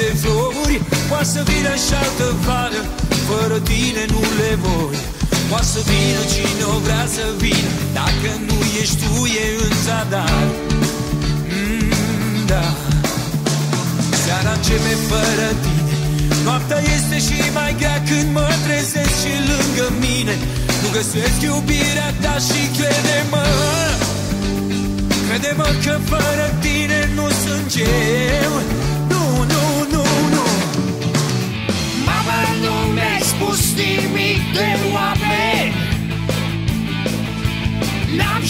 Cu alaiul ei de flori Poate să vină și altă vară Fără tine nu le voi. Poate să vină cine o vrea să vină Dacă nu ești tu e în zadar mm, Da. Seara începe fără tine Noaptea este și mai grea când mă trezesc și lângă mine. Nu găsesc iubirea ta și crede-mă Crede-mă că fără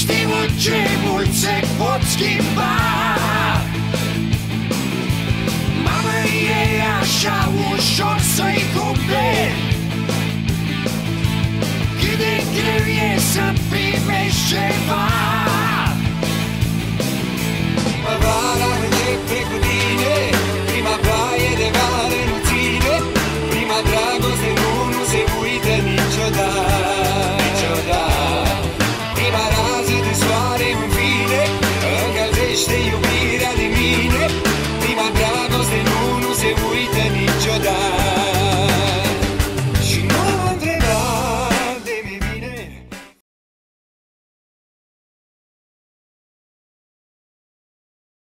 Știu ce mult se pot schimba. Mamă, e așa ușor să-i cumperi. Cât de greu e să primești ceva. Vara înepre cu tine Prima ploaie de vară nu ține Prima dragoste nu, nu se uită niciodată.